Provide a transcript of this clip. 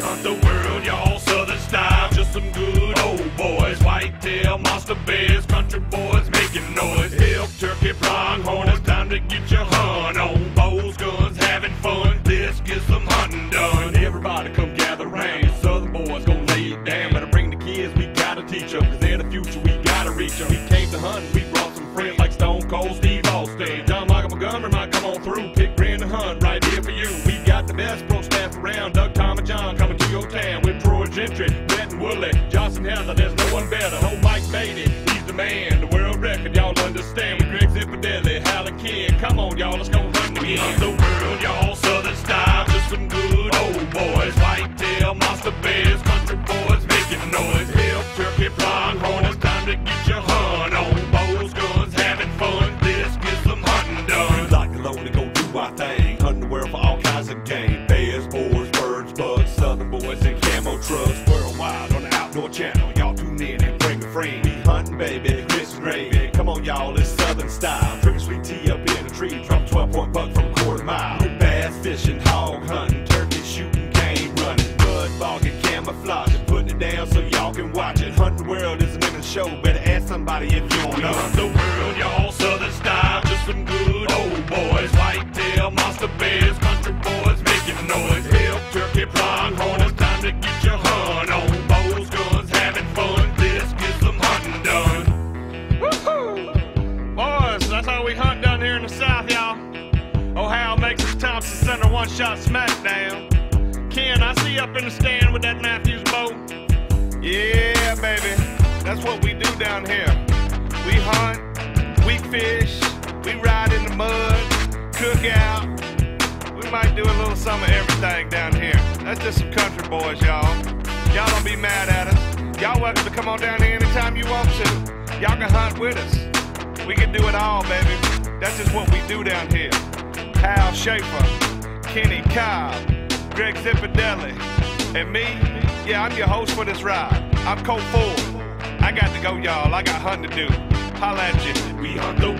hunt the world, y'all. Southern style, just some good old boys. Whitetail, monster bears, country boys making noise. Elk, turkey, pronghorn, it's time to get your hunt on. Bows, guns, having fun. Let's get some hunting done. Everybody come gather round. Southern boys gonna lay it down. Better bring the kids, we gotta teach them. Cause they're the future, we gotta reach them. We came to hunt, we brought some friends like Stone Cold Steve Austin. John Michael Montgomery might come on through. Pick Grand to hunt right here for you. We got the best pro staff around. Doug, Tom, and John coming to your town with Troy Gentry, and Woolley, Johnson Heather. There's no one better. Oh, Mike Beatty, he's the man. The world record, y'all understand. With Greg Zipadelli, Hallie King. Come on, y'all, let's go hunt again. Hunt the world, y'all. Southern style, just some good old boys. Whitetail, monster bears, country boys making noise. Elk, turkey, pronghorn. It's time to get your hunt on. Bows, guns, having fun. Let's get some hunting done. Like alone to go do our thing. Hunting the world for all kinds of game. Channel. Y'all tune in and bring a friend. We hunting, baby. And gravy. Come on, y'all. It's southern style. Trigger sweet tea up in a tree. Drop 12 point buck from quarter mile. Bass fishing, hog hunting, turkey shooting, game running. Mud bogging, camouflaging. Putting it down so y'all can watch it. Hunting world isn't in the show. Better ask somebody if you don't know. The world, y'all. Southern style. Just some good old boys. Whitetail, monster bears, country boys making noise. Elk, turkey, pronghorn. One shot smackdown. Ken, I see up in the stand with that Mathews bow. Yeah, baby. That's what we do down here. We hunt, we fish, we ride in the mud, cook out. We might do a little some of everything down here. That's just some country boys, y'all. Y'all don't be mad at us. Y'all welcome to come on down here anytime you want to. Y'all can hunt with us. We can do it all, baby. That's just what we do down here. Hal Schaefer, Kenny Cobb, Greg Zipadelli, and me. Yeah, I'm your host for this ride. I'm Colt Ford. I got to go, y'all. I got hunting to do. Holla at you. We hunt the